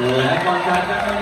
来，放大家的。